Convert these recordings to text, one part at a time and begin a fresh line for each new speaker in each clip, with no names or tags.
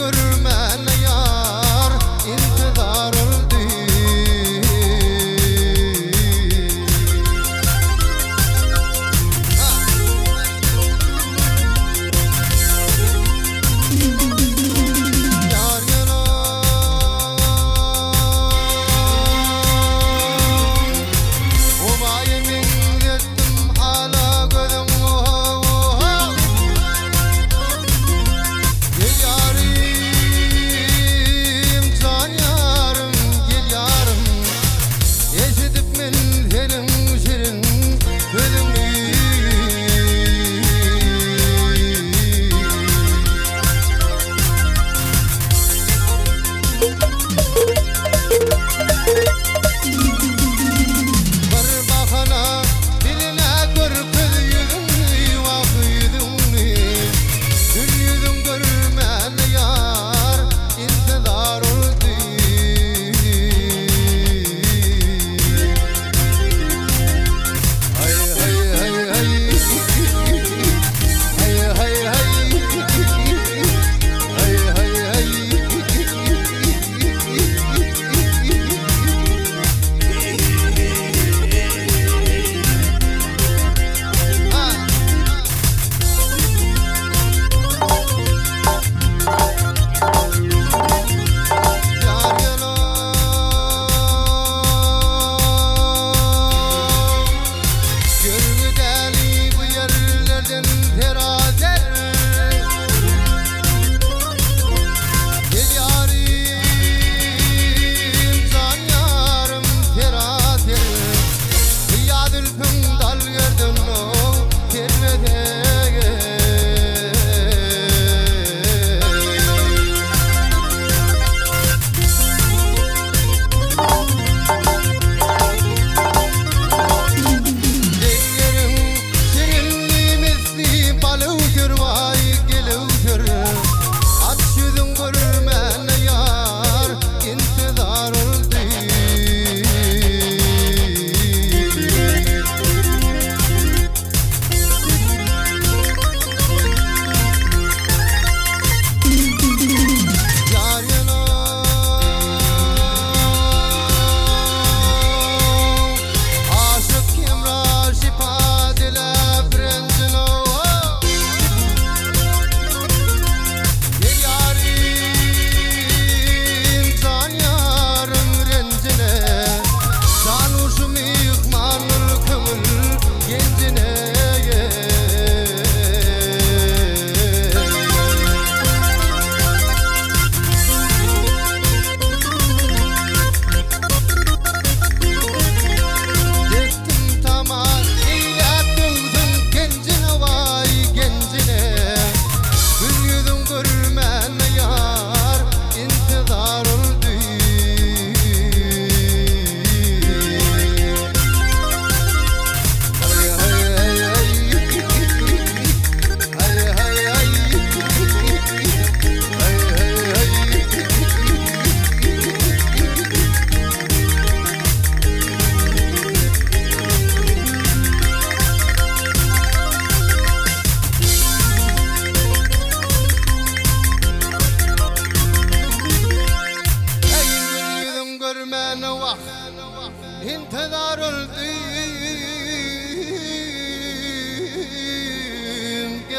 guru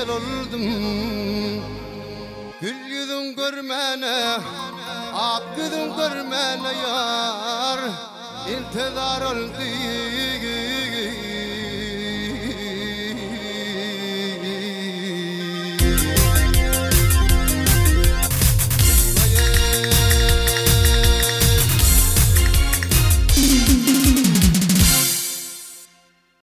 ben oldum. Gül yüzün görmene Ak yüzün görmene yar. İntizar oldum